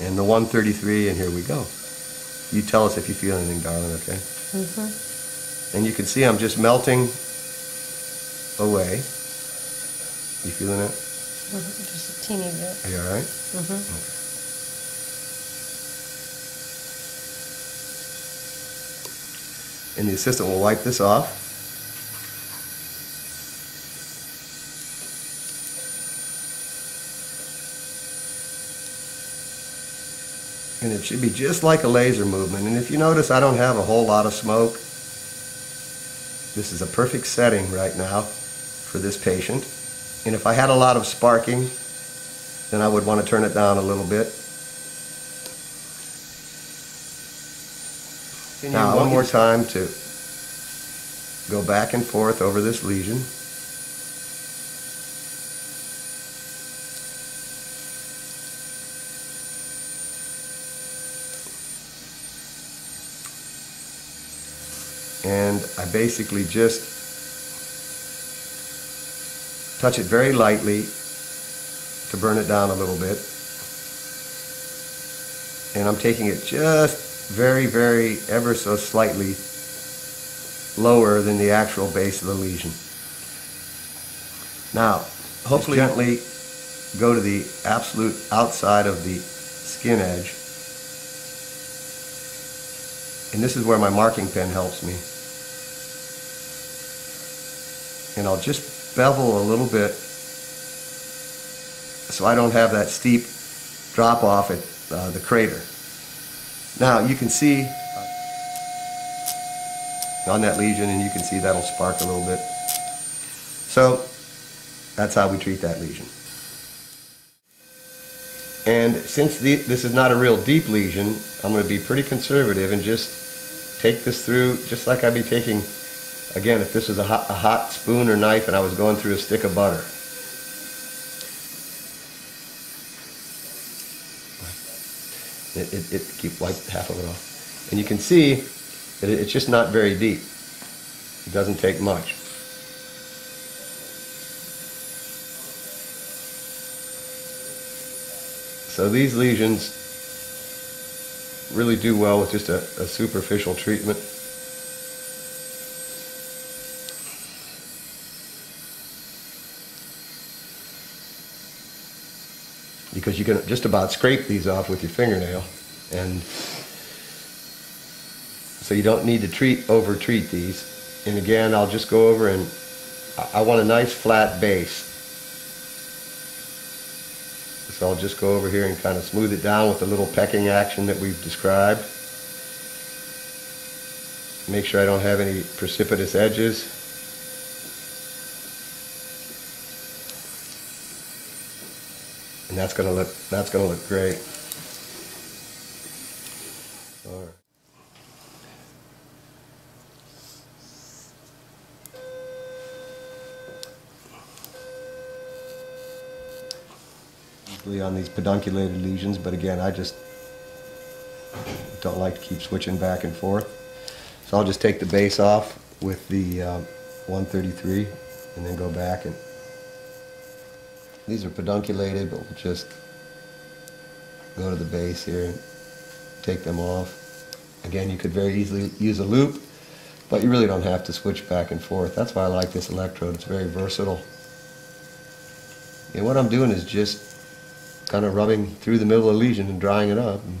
and the 133, and here we go. You tell us if you feel anything, darling, okay? Mm-hmm. And you can see I'm just melting away. You feeling it? Mm-hmm. Just a teeny bit. Are you all right? Mm-hmm. And the assistant will wipe this off. And it should be just like a laser movement. And if you notice, I don't have a whole lot of smoke. This is a perfect setting right now for this patient. And if I had a lot of sparking, then I would want to turn it down a little bit. Now, one more time to go back and forth over this lesion. And I basically just touch it very lightly to burn it down a little bit. And I'm taking it just very, very, ever so slightly lower than the actual base of the lesion. Now, hopefully gently go to the absolute outside of the skin edge. And this is where my marking pen helps me. And I'll just bevel a little bit so I don't have that steep drop off at uh, the crater. Now you can see on that lesion and you can see that'll spark a little bit. So that's how we treat that lesion. And since the, this is not a real deep lesion, I'm going to be pretty conservative and just take this through just like I'd be taking, again, if this was a hot, a hot spoon or knife and I was going through a stick of butter. It, it, it keep wipe half of it off. And you can see that it, it's just not very deep. It doesn't take much. So these lesions really do well with just a, a superficial treatment. Because you can just about scrape these off with your fingernail and so you don't need to treat over treat these. And again, I'll just go over and I want a nice flat base. So I'll just go over here and kind of smooth it down with the little pecking action that we've described. Make sure I don't have any precipitous edges. And that's gonna look that's gonna look great. Usually on these pedunculated lesions, but again, I just don't like to keep switching back and forth. So I'll just take the base off with the uh, 133 and then go back and these are pedunculated, but we'll just go to the base here and take them off. Again, you could very easily use a loop, but you really don't have to switch back and forth. That's why I like this electrode. It's very versatile. And what I'm doing is just kind of rubbing through the middle of the lesion and drying it up. And